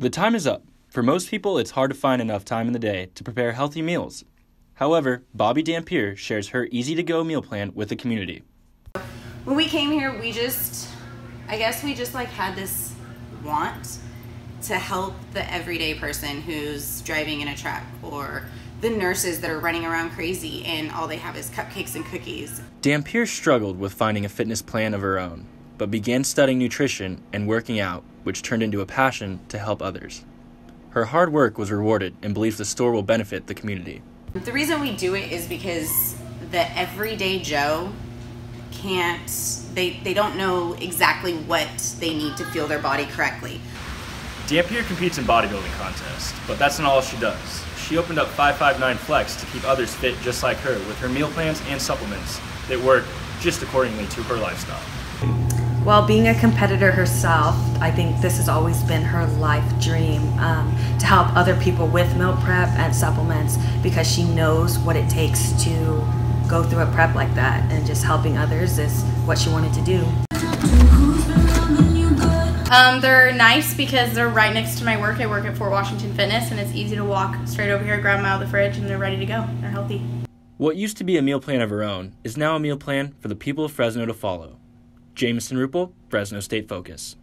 The time is up. For most people, it's hard to find enough time in the day to prepare healthy meals. However, Bobby Dampier shares her easy to go meal plan with the community. When we came here, we just, I guess we just like had this want to help the everyday person who's driving in a truck or the nurses that are running around crazy and all they have is cupcakes and cookies. Dampier struggled with finding a fitness plan of her own, but began studying nutrition and working out, which turned into a passion to help others. Her hard work was rewarded and believes the store will benefit the community. The reason we do it is because the everyday Joe can't, they, they don't know exactly what they need to fuel their body correctly. Dampier competes in bodybuilding contests, but that's not all she does. She opened up 559 Flex to keep others fit just like her with her meal plans and supplements that work just accordingly to her lifestyle. While being a competitor herself, I think this has always been her life dream um, to help other people with meal prep and supplements because she knows what it takes to go through a prep like that and just helping others is what she wanted to do. Um, they're nice because they're right next to my work. I work at Fort Washington Fitness and it's easy to walk straight over here, grab them out of the fridge, and they're ready to go. They're healthy. What used to be a meal plan of her own is now a meal plan for the people of Fresno to follow. Jameson Ruppel, Fresno State Focus.